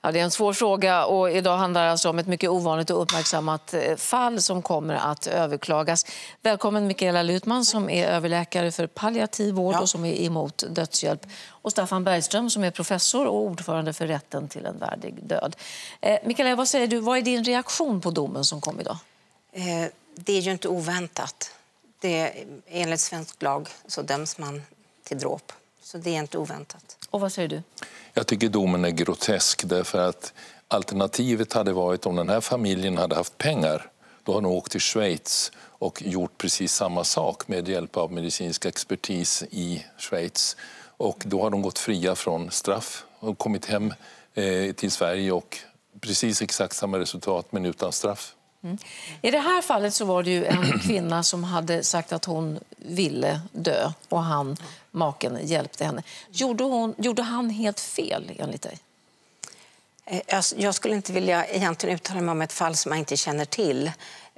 Ja, det är en svår fråga och idag handlar det alltså om ett mycket ovanligt och uppmärksammat eh, fall som kommer att överklagas. Välkommen Mikaela Lutman som är överläkare för palliativ vård ja. och som är emot dödshjälp. Och Staffan Bergström som är professor och ordförande för rätten till en värdig död. Eh, Mikaela, vad säger du? Vad är din reaktion på domen som kom idag? Eh, det är ju inte oväntat. Det, enligt svensk lag så döms man till dråp. Så det är inte oväntat. Och vad säger du? Jag tycker domen är grotesk därför att alternativet hade varit om den här familjen hade haft pengar. Då hade de åkt till Schweiz och gjort precis samma sak med hjälp av medicinsk expertis i Schweiz. Och då har de gått fria från straff och kommit hem eh, till Sverige och precis exakt samma resultat men utan straff. Mm. I det här fallet så var det ju en kvinna som hade sagt att hon ville dö och han, maken hjälpte henne. Gjorde, hon, gjorde han helt fel enligt dig? Eh, jag skulle inte vilja egentligen uttala mig om ett fall som jag inte känner till.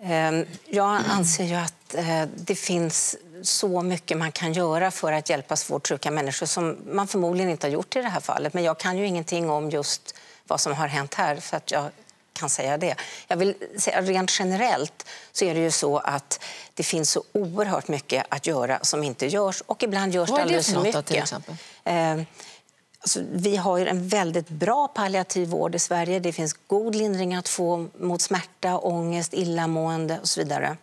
Ehm, jag anser ju att eh, det finns så mycket man kan göra för att hjälpa svårt sjuka människor som man förmodligen inte har gjort i det här fallet. Men jag kan ju ingenting om just vad som har hänt här för att jag kan säga det. Jag vill säga rent generellt så är det ju så att det finns så oerhört mycket att göra som inte görs och ibland görs Vad det alldeles för mycket. Till exempel? Eh, alltså, vi har en väldigt bra palliativ vård i Sverige. Det finns god lindring att få mot smärta, ångest, illamående och så vidare.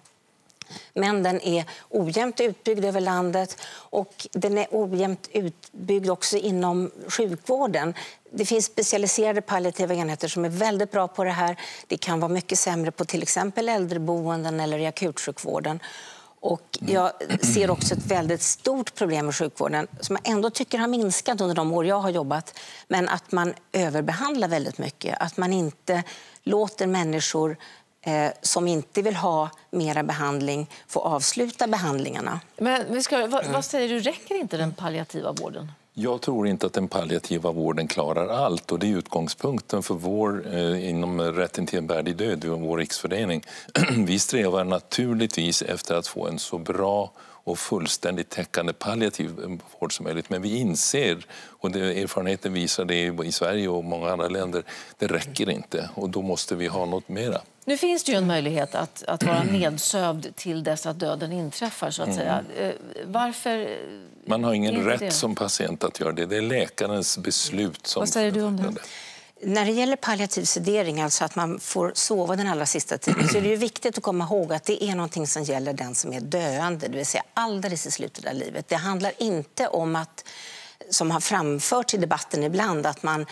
Men den är ojämnt utbyggd över landet och den är ojämnt utbyggd också inom sjukvården. Det finns specialiserade palliativa enheter som är väldigt bra på det här. Det kan vara mycket sämre på till exempel äldreboenden eller i akutsjukvården. Och jag ser också ett väldigt stort problem med sjukvården som jag ändå tycker har minskat under de år jag har jobbat. Men att man överbehandlar väldigt mycket. Att man inte låter människor som inte vill ha mera behandling får avsluta behandlingarna. Men ska, vad, vad, säger du, räcker inte den palliativa vården? Jag tror inte att den palliativa vården klarar allt och det är utgångspunkten för vår eh, inom rätten till en värdig död, vår riksförening. Vi strävar naturligtvis efter att få en så bra och fullständigt täckande palliativ vård som möjligt. Men vi inser, och det, erfarenheten visar det i Sverige och många andra länder, det räcker inte och då måste vi ha något mera. Nu finns det ju en möjlighet att, att vara nedsövd till dess att döden inträffar. så att säga. Mm. Eh, varför Man har ingen rätt det? som patient att göra det. Det är läkarens beslut. Som Vad säger du om det? När det gäller palliativ sedering, alltså att man får sova den allra sista tiden, så är det ju viktigt att komma ihåg att det är någonting som gäller den som är döende, det vill säga alldeles i slutet av livet. Det handlar inte om att som har framförts i debatten ibland, att man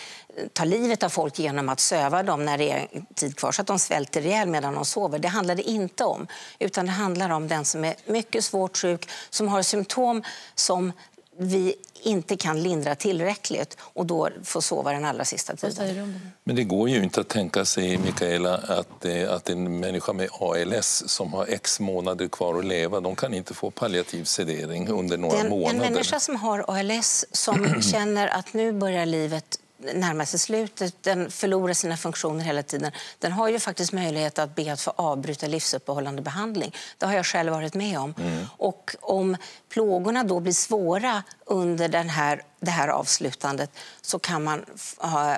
tar livet av folk genom att söva dem när det är tid kvar så att de svälter ihjäl medan de sover. Det handlar det inte om. Utan det handlar om den som är mycket svårt sjuk, som har symptom som vi inte kan lindra tillräckligt och då får sova den allra sista tiden. Men det går ju inte att tänka sig, Mikaela, att, eh, att en människa med ALS som har x månader kvar att leva, de kan inte få palliativ sedering under några den, månader. En människa som har ALS, som känner att nu börjar livet närmar sig slutet, den förlorar sina funktioner hela tiden. Den har ju faktiskt möjlighet att be att få avbryta livsuppehållande behandling. Det har jag själv varit med om. Mm. Och om plågorna då blir svåra under den här, det här avslutandet så kan man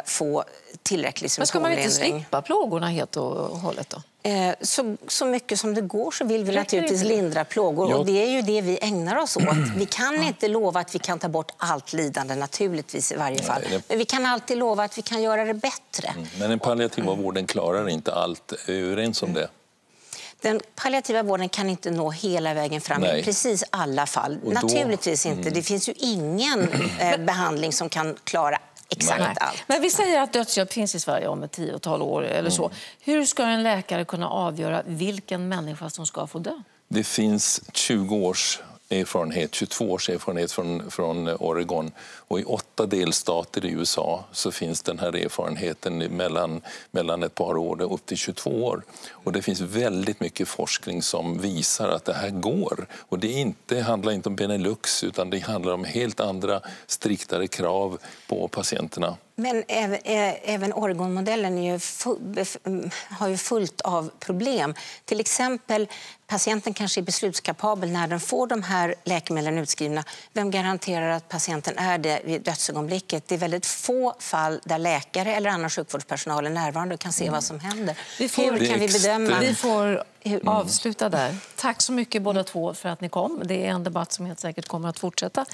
få tillräcklig symptomlindring. Men ska man inte slippa plågorna helt och hållet då? Eh, så, så mycket som det går så vill vi naturligtvis lindra plågor. Och det är ju det vi ägnar oss åt. Vi kan inte lova att vi kan ta bort allt lidande, naturligtvis i varje fall. Men vi kan alltid lova att vi kan göra det bättre. Mm. Men den palliativa vården klarar inte allt. Är överens om det? Den palliativa vården kan inte nå hela vägen fram Nej. i precis alla fall. Då, Naturligtvis inte. Mm. Det finns ju ingen eh, behandling som kan klara exakt Nej. allt. Men vi säger att dödshjälp finns i Sverige om ett tiotal år eller så. Mm. Hur ska en läkare kunna avgöra vilken människa som ska få dö? Det finns 20 års erfarenhet, 22 års erfarenhet från, från Oregon. Och I åtta delstater i USA så finns den här erfarenheten mellan, mellan ett par år och upp till 22 år. Och det finns väldigt mycket forskning som visar att det här går. Och det inte, handlar inte om Benelux utan det handlar om helt andra striktare krav på patienterna. Men även, även Oregon-modellen är ju full, har ju fullt av problem. Till exempel patienten kanske är beslutskapabel när den får de här läkemedlen utskrivna. Vem garanterar att patienten är det vid dödsögonblicket? Det är väldigt få fall där läkare eller annan sjukvårdspersonal är närvarande och kan se mm. vad som händer. Vi får, Hur kan vi bedöma? Vi får avsluta där. Tack så mycket båda två för att ni kom. Det är en debatt som helt säkert kommer att fortsätta.